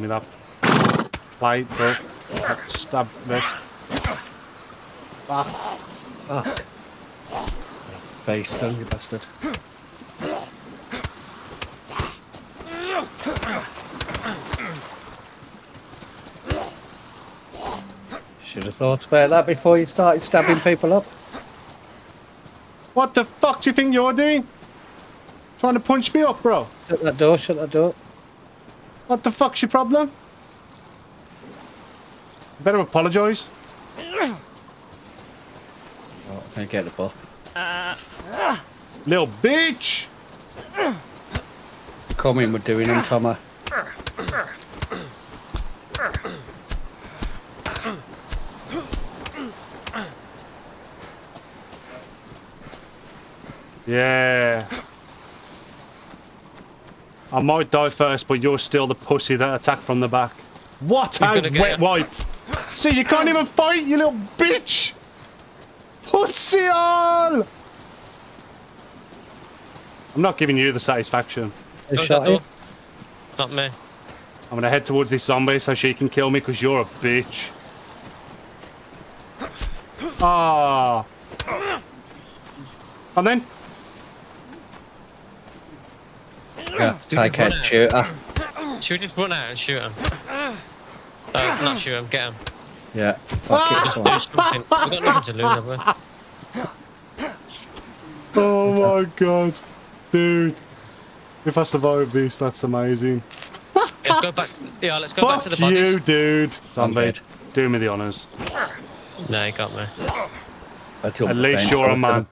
me that plate, bro. That stab vest. Fuck. Fuck. Face though, you bastard. Should have thought about that before you started stabbing people up. What the fuck do you think you're doing? Trying to punch me up, bro? Shut that door, shut that door. What the fuck's your problem? Better apologise. Oh, I get the buff? Little bitch! Come in, we're doing him, Thomas. Yeah. I might die first, but you're still the pussy that attacked from the back. What You're a gonna get wet wipe! See, you can't even fight, you little bitch! Pussy all! I'm not giving you the satisfaction. They Close shot that him. door. Not me. I'm gonna head towards this zombie so she can kill me because you're a bitch. Ah. And then? Yeah, take out the shooter. Should we just run out and shoot him? No, not shoot him, get him. Yeah, fuck it. come Do something. We've got nothing to lose, have we? Oh my god. Dude. If I survive this, that's amazing. Let's go back. To, yeah, let's go back to the bodies. you, dude. I'm Zombie, do me the honours. No, you got me. I At least you're a a I man.